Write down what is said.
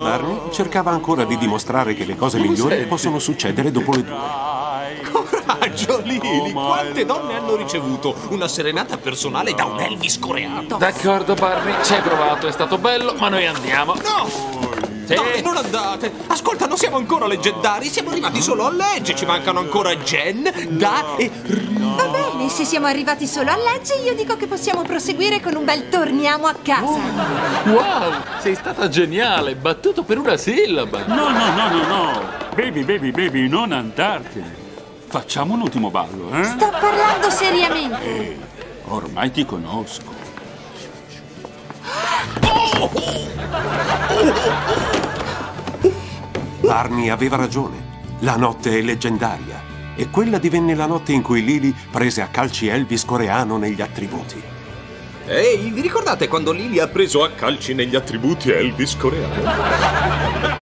Barney cercava ancora di dimostrare che le cose migliori possono succedere dopo le due. Coraggio, Lili! Quante donne hanno ricevuto una serenata personale da un Elvis coreano? D'accordo, Barney, ci hai provato, è stato bello, ma noi andiamo. No! Sì. Dai, non andate! Ascolta, non siamo ancora leggendari, siamo arrivati solo a legge, ci mancano ancora Jen, Da e Va bene, se siamo arrivati solo a legge, io dico che possiamo proseguire con un bel torniamo a casa. Wow, sei stata geniale, battuto per una sillaba. No, no, no, no, no. Baby, baby, baby, non andartene. Facciamo un ultimo ballo, eh? Sto parlando seriamente. Ehi, ormai ti conosco. Barney aveva ragione. La notte è leggendaria. E quella divenne la notte in cui Lily prese a calci Elvis coreano negli attributi. Ehi, vi ricordate quando Lily ha preso a calci negli attributi Elvis coreano?